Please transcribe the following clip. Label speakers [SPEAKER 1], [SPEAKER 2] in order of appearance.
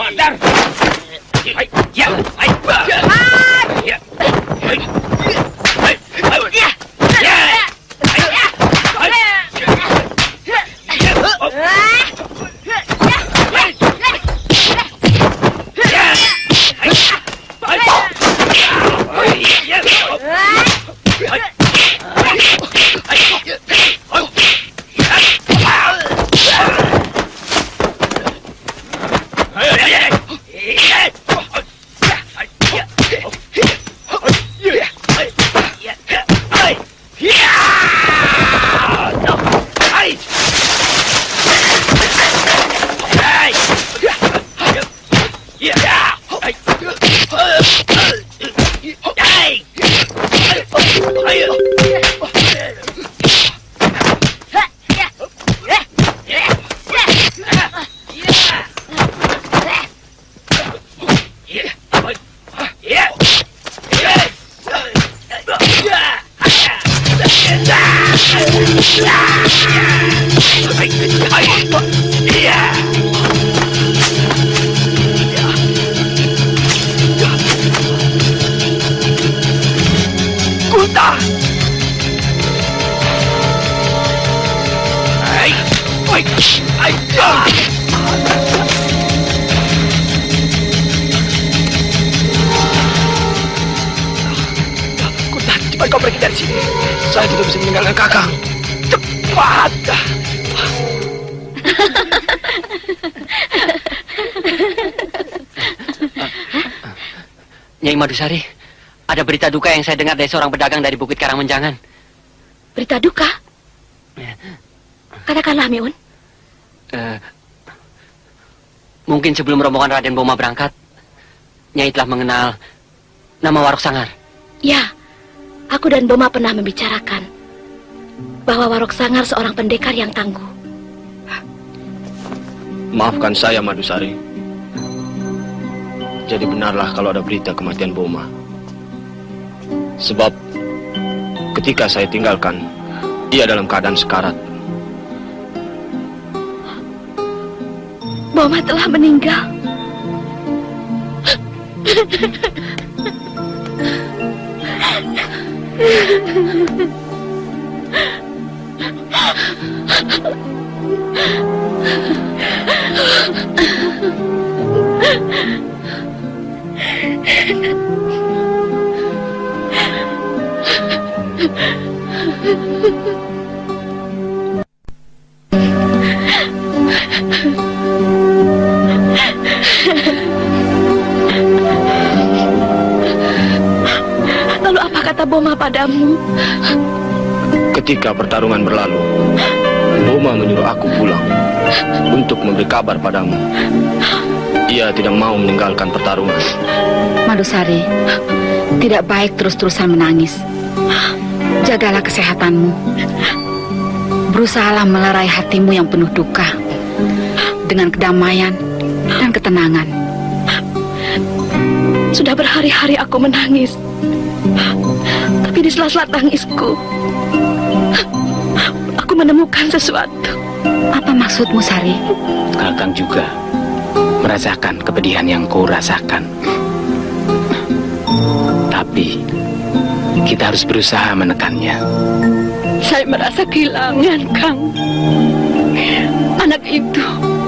[SPEAKER 1] Mandar. Ay, ya, ay. Hey! Kau pergi dari sini. Saya tidak bisa meninggalkan kakang. Cepat!
[SPEAKER 2] Nyai Madusari, ada berita duka yang saya dengar dari seorang pedagang dari Bukit Karangmenjangan.
[SPEAKER 3] Berita duka? Katakanlah, Miun.
[SPEAKER 2] Eh, mungkin sebelum rombongan Raden Boma berangkat, Nyai telah mengenal nama Warok Sangar.
[SPEAKER 3] Ya, aku dan Boma pernah membicarakan bahwa Warok Sangar seorang pendekar yang tangguh.
[SPEAKER 4] Maafkan saya, Madusari. Jadi benarlah kalau ada berita kematian Boma. Sebab ketika saya tinggalkan, ia dalam keadaan sekarat.
[SPEAKER 3] Boma telah meninggal. Lalu apa kata Boma padamu?
[SPEAKER 4] Ketika pertarungan berlalu, Boma menyuruh aku pulang untuk memberi kabar padamu. Ia tidak mau meninggalkan pertarungan.
[SPEAKER 5] Madusari, tidak baik terus-terusan menangis. Jagalah kesehatanmu. Berusahalah melerai hatimu yang penuh duka dengan kedamaian dan ketenangan.
[SPEAKER 3] Sudah berhari-hari aku menangis. Tapi di sela-sela tangisku, aku menemukan sesuatu.
[SPEAKER 5] Apa maksudmu, Sari?
[SPEAKER 6] Kakang juga merasakan kepedihan yang kau rasakan. Tapi kita harus berusaha menekannya.
[SPEAKER 3] Saya merasa kehilangan, Kang. Anak itu